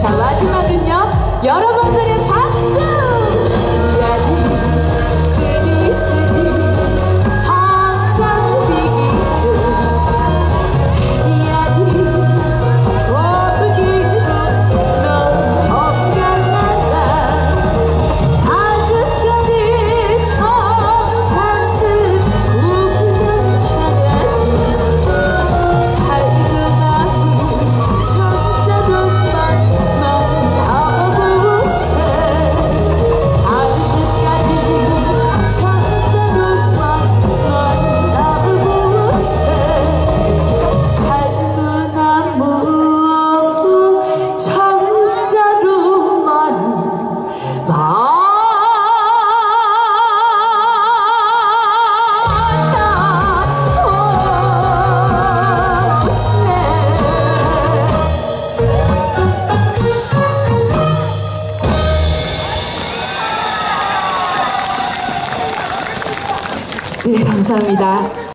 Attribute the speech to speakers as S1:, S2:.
S1: 자 마지막은요 여러분들의 감사합니다.